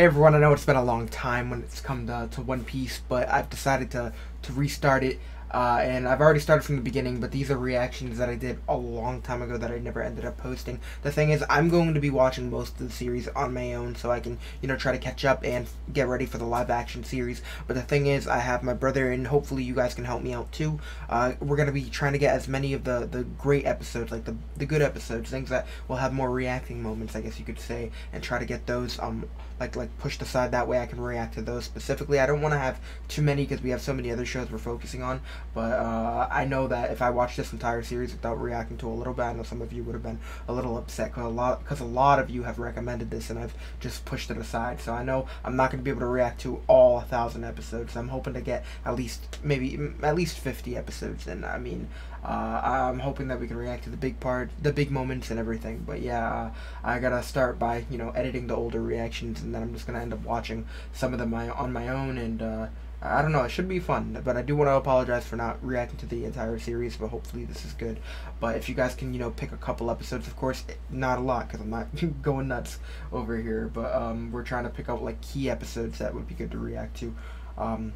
Hey everyone, I know it's been a long time when it's come to, to One Piece, but I've decided to, to restart it. Uh, and I've already started from the beginning, but these are reactions that I did a long time ago that I never ended up posting. The thing is, I'm going to be watching most of the series on my own, so I can, you know, try to catch up and get ready for the live action series. But the thing is, I have my brother, and hopefully you guys can help me out too. Uh, we're going to be trying to get as many of the, the great episodes, like the, the good episodes, things that will have more reacting moments, I guess you could say, and try to get those, um, like, like pushed aside. That way I can react to those specifically. I don't want to have too many because we have so many other shows we're focusing on. But uh, I know that if I watched this entire series without reacting to a little bit, I know some of you would have been a little upset because a lot because a lot of you have recommended this and I've just pushed it aside. So I know I'm not going to be able to react to all a thousand episodes. I'm hoping to get at least maybe at least 50 episodes. And I mean, uh, I'm hoping that we can react to the big part, the big moments and everything. But yeah, I gotta start by you know editing the older reactions, and then I'm just gonna end up watching some of them on my own and. Uh, I don't know. It should be fun, but I do want to apologize for not reacting to the entire series. But hopefully this is good. But if you guys can, you know, pick a couple episodes, of course, not a lot because I'm not going nuts over here. But um, we're trying to pick out like key episodes that would be good to react to. Um,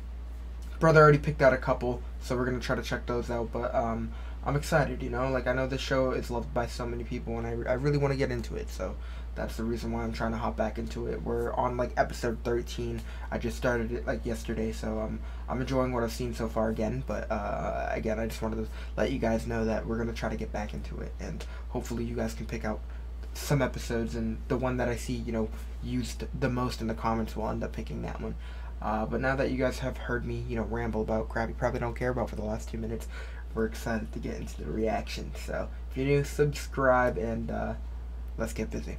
brother already picked out a couple, so we're gonna try to check those out. But um, I'm excited. You know, like I know this show is loved by so many people, and I I really want to get into it. So that's the reason why I'm trying to hop back into it. We're on like episode 13. I just started it like yesterday, so um, I'm enjoying what I've seen so far again. But uh, again, I just wanted to let you guys know that we're gonna try to get back into it, and hopefully you guys can pick out some episodes, and the one that I see, you know, used the most in the comments will end up picking that one. Uh, but now that you guys have heard me, you know, ramble about crap you probably don't care about for the last two minutes, we're excited to get into the reaction. So if you're new, subscribe, and uh, let's get busy.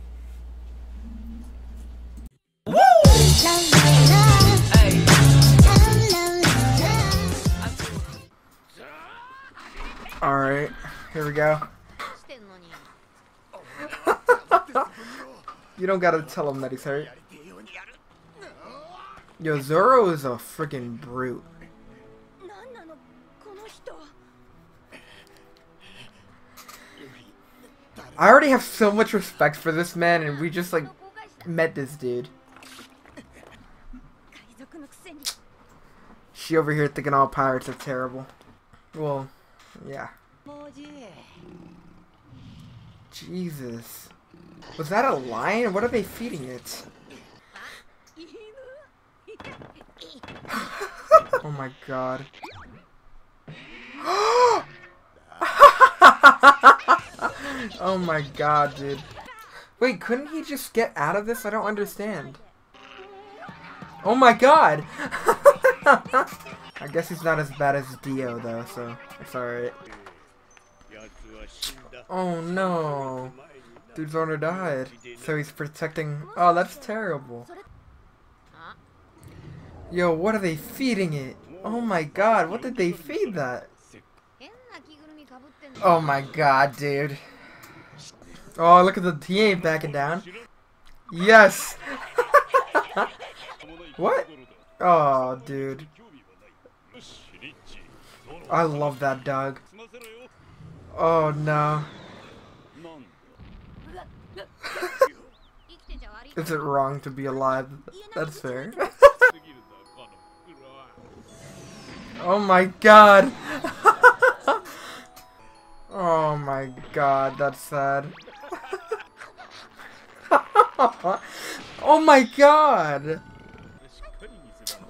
Alright, here we go. you don't gotta tell him that he's hurt. Yo, Zoro is a freaking brute. I already have so much respect for this man, and we just, like, met this dude. She over here thinking all pirates are terrible. Well, yeah. Jesus. Was that a lion? What are they feeding it? Oh my god. oh my god, dude. Wait, couldn't he just get out of this? I don't understand. Oh my god! I guess he's not as bad as Dio, though, so it's alright. Oh no! Dude's owner died. So he's protecting... Oh, that's terrible. Yo, what are they feeding it? Oh my god, what did they feed that? Oh my god, dude. Oh, look at the... He ain't backing down. Yes! what? Oh, dude. I love that dog. Oh, no. Is it wrong to be alive? That's fair. oh my god! oh my god, that's sad. oh my god!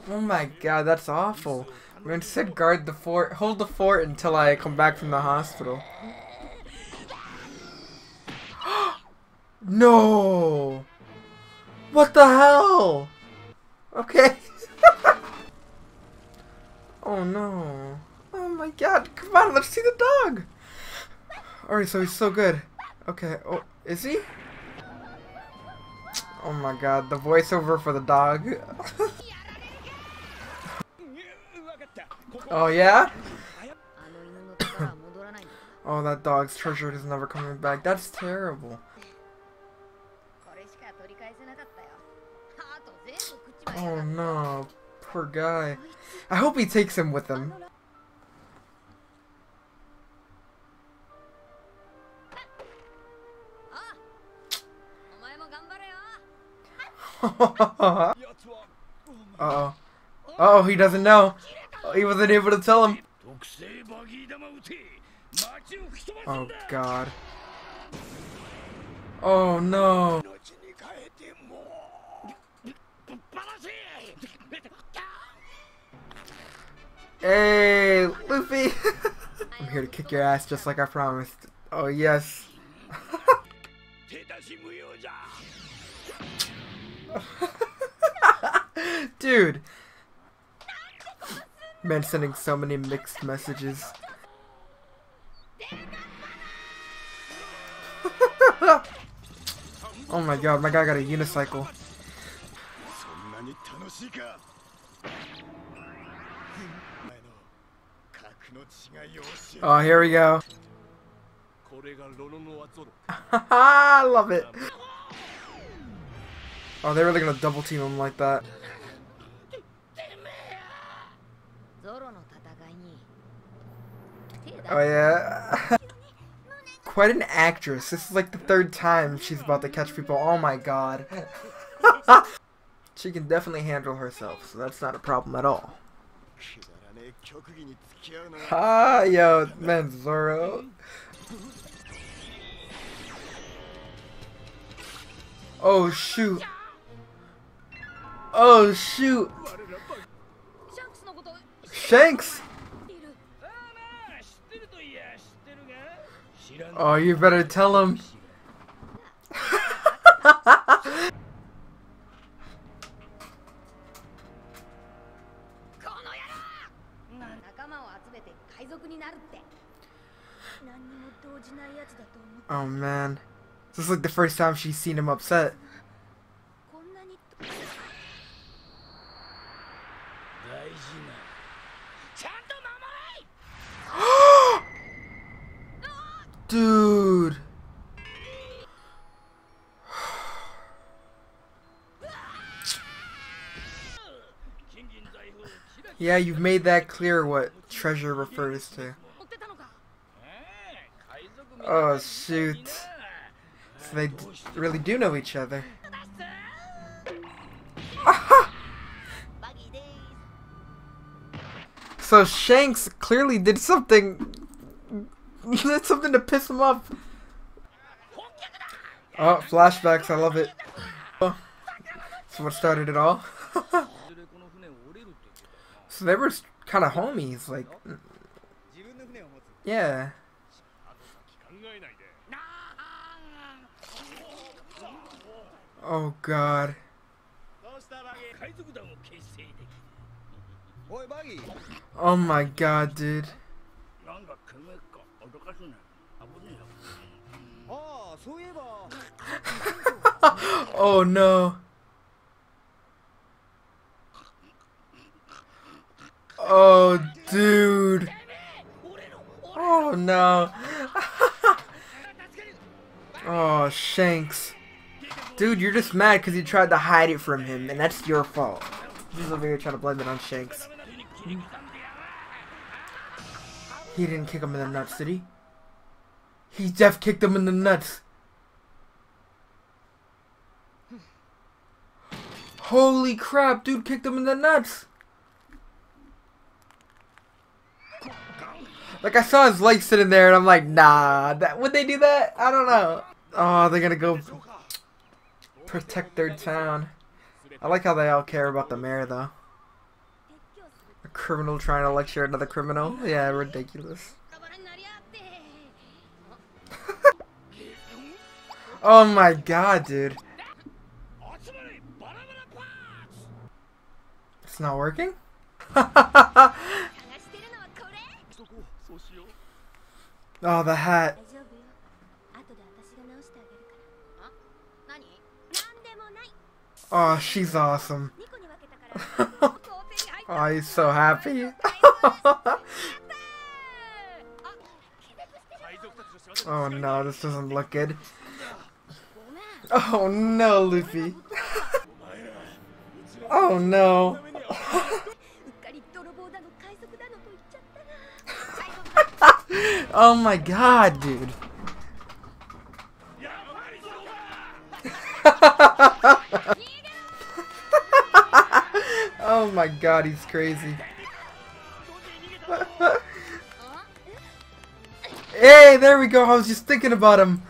Oh my god, that's awful. We're instead guard the fort, hold the fort until I come back from the hospital. no! What the hell? Okay. No. Oh my god, come on, let's see the dog! Alright, so he's so good. Okay, oh, is he? Oh my god, the voiceover for the dog. oh yeah? oh, that dog's treasure is never coming back. That's terrible. Oh no, poor guy. I hope he takes him with him. uh oh. Oh, he doesn't know. He wasn't able to tell him. Oh god. Oh no. Hey, Luffy! I'm here to kick your ass just like I promised. Oh yes. Dude. Man sending so many mixed messages. oh my god, my guy got a unicycle. Oh, here we go. I love it. Oh, they are really gonna double team him like that. Oh yeah. Quite an actress. This is like the third time she's about to catch people. Oh my god. she can definitely handle herself, so that's not a problem at all. Ah, yo, man, Zoro. Oh shoot. Oh shoot. Shanks. Oh, you better tell him. This is like the first time she's seen him upset. Dude. Yeah, you've made that clear what treasure refers to. Oh, shoot. So they really do know each other. so Shanks clearly did something did something to piss him off. Oh, flashbacks, I love it. Oh, that's what started it all. so they were kind of homies, like... Mm. Yeah. Oh god. Oh my god, dude. oh no. Oh, dude. Oh no. oh, Shanks. Dude, you're just mad because you tried to hide it from him, and that's your fault. He's over here trying to blame it on Shanks. He didn't kick him in the nuts, did he? He def kicked him in the nuts. Holy crap, dude kicked him in the nuts. Like I saw his leg sitting there and I'm like, nah, that would they do that? I don't know. Oh, they're gonna go protect their town. I like how they all care about the mayor though. A criminal trying to lecture another criminal? Yeah, ridiculous. oh my god, dude. It's not working? oh, the hat. Oh, she's awesome. oh, he's so happy. oh no, this doesn't look good. Oh no, Luffy. oh no. oh my god, dude. Oh my god, he's crazy. hey, there we go. I was just thinking about him.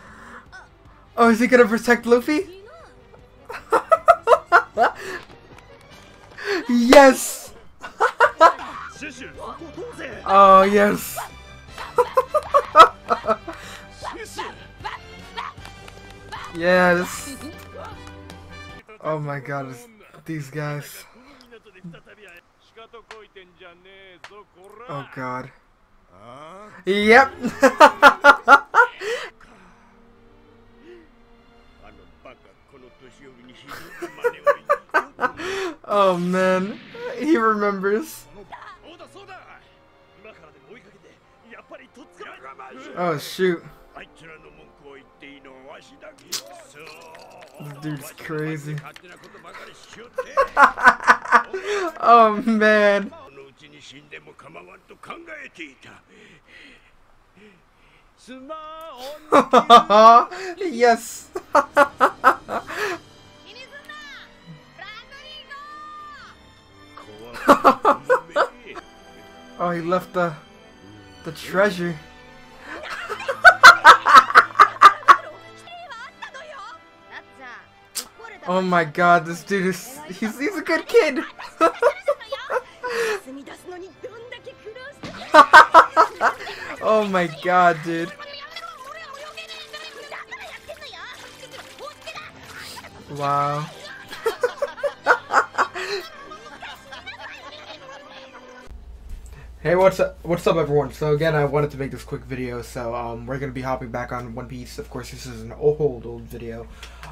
Oh, is he gonna protect Luffy? yes! oh, yes. yes. Oh my god, these guys. Oh god. Yep. oh man, he remembers. Oh shoot. This dude's crazy. oh man. yes. oh, he left the the treasure. Oh my god, this dude is he's he's a good kid. oh my god, dude. Wow. Hey, what's up? What's up, everyone? So again, I wanted to make this quick video. So um, we're gonna be hopping back on One Piece. Of course, this is an old, old video.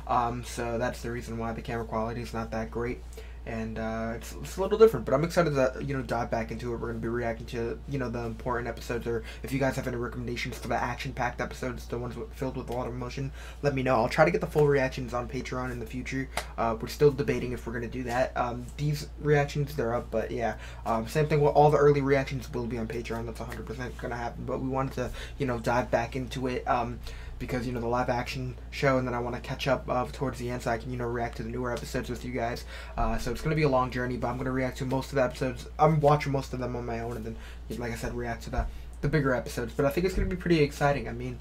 Um, so that's the reason why the camera quality is not that great and uh, it's, it's, a little different. But I'm excited to you know dive back into it. We're going to be reacting to you know the important episodes, or if you guys have any recommendations for the action-packed episodes, the ones filled with a lot of emotion, let me know. I'll try to get the full reactions on Patreon in the future. Uh, we're still debating if we're going to do that. Um, these reactions they're up, but yeah, um, same thing. With all the early reactions will be on Patreon. That's 100% going to happen. But we wanted to you know dive back into it. Um, because you know the live action show, and then I want to catch up uh, towards the end so I can you know react to the newer episodes with you guys. Uh, so it's gonna be a long journey, but I'm gonna react to most of the episodes. I'm watching most of them on my own, and then like I said, react to the the bigger episodes. But I think it's gonna be pretty exciting. I mean,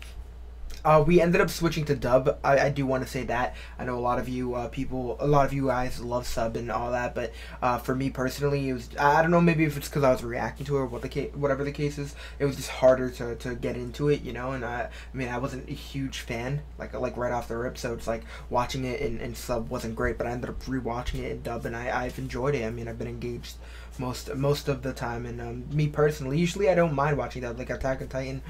uh, we ended up switching to dub. I, I do want to say that. I know a lot of you uh, people, a lot of you guys love sub and all that, but uh, for me personally, it was I don't know maybe if it's because I was reacting to it or what the case, whatever the case is. It was just harder to, to get into it, you know. And I, I mean, I wasn't a huge fan like like right off the rip, so it's like watching it in, in sub wasn't great, but I ended up rewatching it in dub, and I I've enjoyed it. I mean, I've been engaged most most of the time, and um, me personally, usually I don't mind watching that. Like Attack on Titan,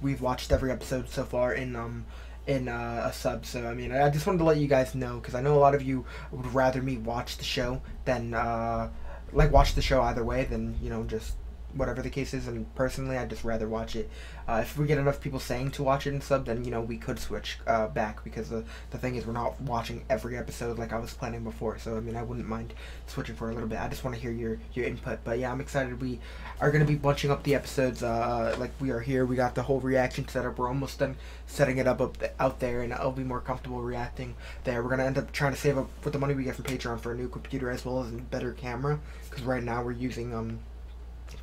we've watched every episode so far in um in uh, a sub. So I mean, I just wanted to let you guys know because I know a lot of you would rather me watch the show than uh, like watch the show either way than you know just whatever the case is. And personally, I'd just rather watch it. Uh, if we get enough people saying to watch it in sub, then you know we could switch uh, back because the the thing is we're not watching every episode like I was planning before. So I mean, I wouldn't mind switching for a little bit. I just want to hear your your input. But yeah, I'm excited. We are gonna be bunching up the episodes. Uh, like we are here. We got the whole reaction set up. We're almost done setting it up, up out there, and I'll be more comfortable reacting there. We're gonna end up trying to save up with the money we get from Patreon for a new computer as well as a better camera because right now we're using um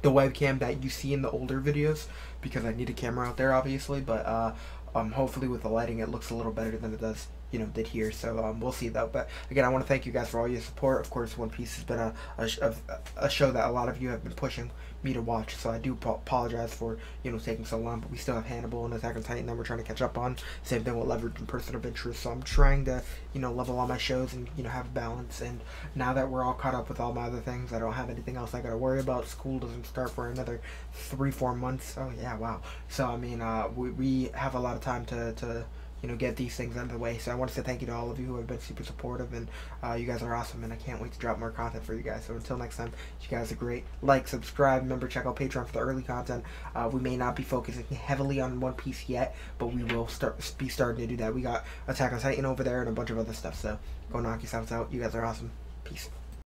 the webcam that you see in the older videos because I need a camera out there obviously but uh, um, hopefully with the lighting it looks a little better than it does you know did here so um, we'll see though but again I want to thank you guys for all your support of course One Piece has been a, a, a show that a lot of you have been pushing me to watch. So I do apologize for you know taking so long, but we still have Hannibal and Attack on Titan that we're trying to catch up on. Same thing with Leverage and Person of Interest. So I'm trying to you know level all my shows and you know have balance. And now that we're all caught up with all my other things, I don't have anything else I got to worry about. School doesn't start for another three four months. Oh yeah, wow. So I mean, uh, we we have a lot of time to to you know, get these things out of the way. So I want to say thank you to all of you who have been super supportive, and uh, you guys are awesome, and I can't wait to drop more content for you guys. So until next time, you guys are great. Like, subscribe, remember check out Patreon for the early content. Uh, we may not be focusing heavily on One Piece yet, but we will start be starting to do that. We got Attack on Titan over there and a bunch of other stuff. So go knock yourselves out. You guys are awesome. Peace.